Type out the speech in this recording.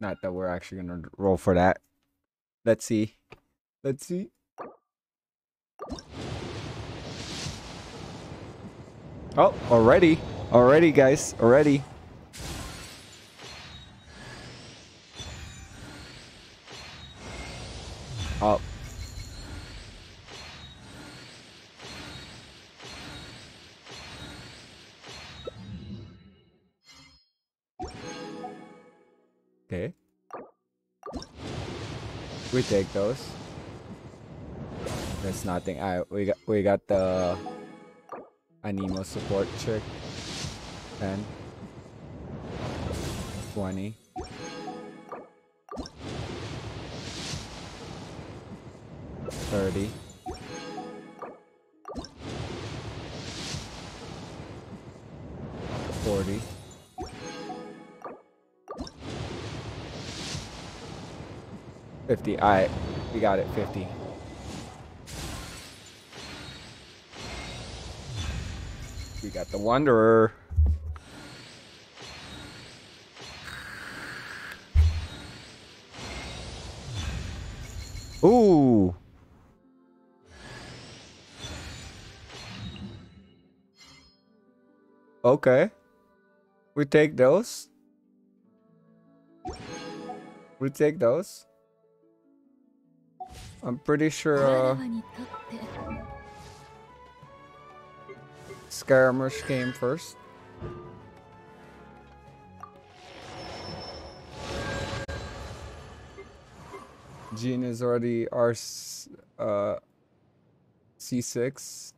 Not that we're actually gonna roll for that. Let's see. Let's see. Oh, already. Already, guys. Already. Oh. Okay. We take those. That's nothing. Alright, we got we got the Anemo support trick. 10 20 30 40 50 alright we got it 50 we got the wanderer Ooh. Okay. We take those. We take those. I'm pretty sure uh, Skirmish came first. Jean is already R uh, C6.